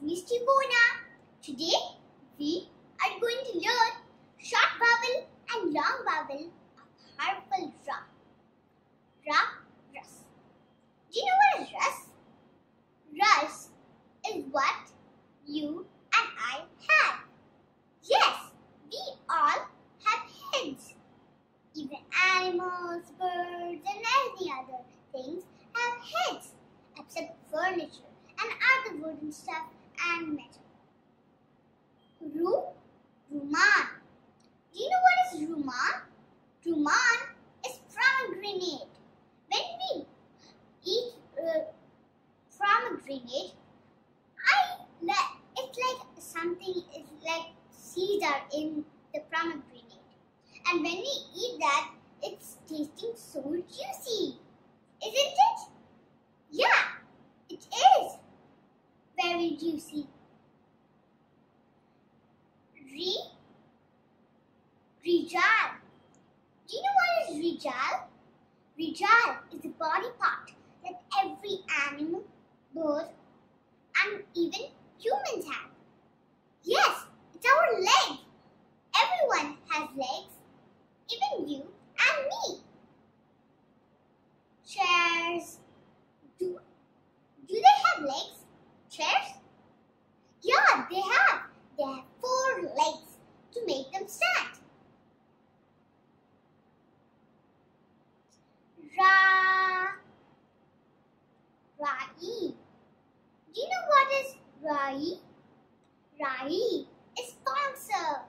Miss Stivona. Today we are going to learn short vowel and long vowel of harmful ra. Ra, rus. Do you know what is rus? Rus is what you and I have. Yes, we all have heads. Even animals, birds, and any other things have heads, except furniture and other wooden stuff and metal. Ru, Ruman. Do you know what is Ruman? Ruman is pomegranate. When we eat uh, pomegranate, I like it's like something is like seeds are in the pomegranate, and when we eat that, it's tasting so juicy, isn't it? Yeah, it is very juicy. Re, Rijal. Do you know what is Rijal? Rijal is the body part that every animal, bird, and even humans have. Yes, it's our leg. Everyone has legs, even you and me. Chairs. Do, do they have legs? Chairs? Yeah, they have. They have four legs to make them stand. Ra. Rai. Do you know what is Rai? Rai is sponsor.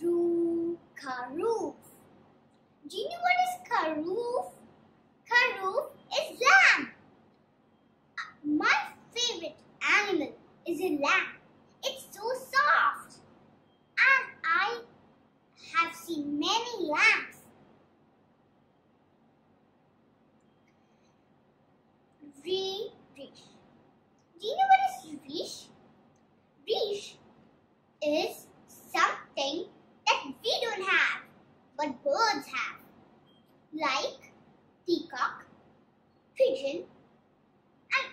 Ru Karoof. Do you know what is Karoof? Karoof is lamb. My favorite animal is a lamb. It's so soft. And I have seen many lambs. Re Rish. Do you know what is Rish? Rish is something that we don't have, but birds have. Like peacock, pigeon, and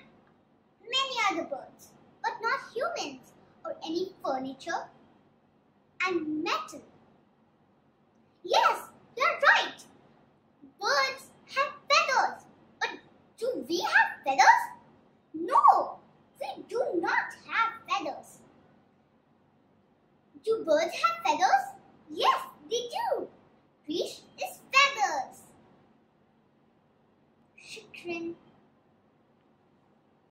many other birds, but not humans or any furniture and metal. Yes, you're right. Birds have feathers, but do we have feathers? No, we do not have feathers. Do birds have feathers? Yes, they do. Fish is feathers. Shukran.